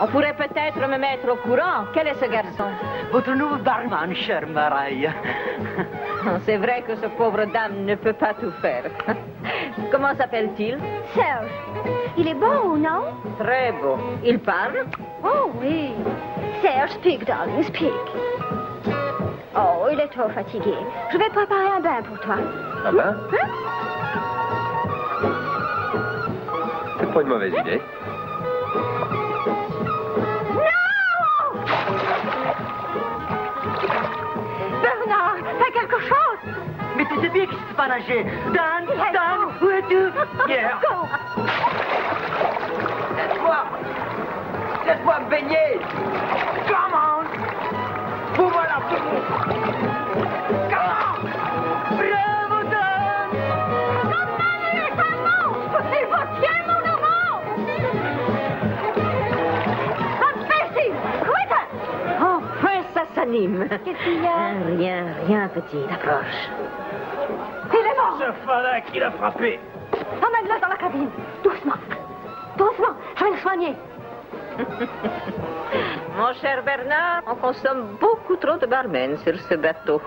On pourrait peut-être me mettre au courant. Quel est ce garçon? Votre nouveau barman, chère Maraille. C'est vrai que ce pauvre dame ne peut pas tout faire. Comment s'appelle-t-il? Serge, il est beau, non? Très beau. Il parle? Oh oui. Serge, speak, darling, speak. Oh, il est trop fatigué. Je vais préparer un bain pour toi. Un bain? Hein? C'est pas une mauvaise idée. the big spanache. Dan, hey, Dan, go. where do? Yeah. Go. That's what. That's what. S'anime. Qu'est-ce qu'il y a Ah, Rien, rien, petit. Approche. Il est mort Ce fada qui l'a frappé Emmène-le dans la cabine Doucement Doucement, je vais le soigner Mon cher Bernard, on consomme beaucoup trop de barmen sur ce bateau.